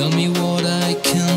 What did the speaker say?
Tell me what I can